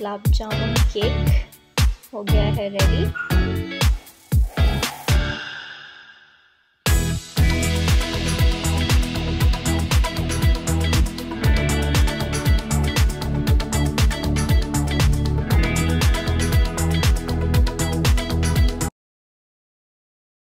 gulab jamun cake हो गया है रेडी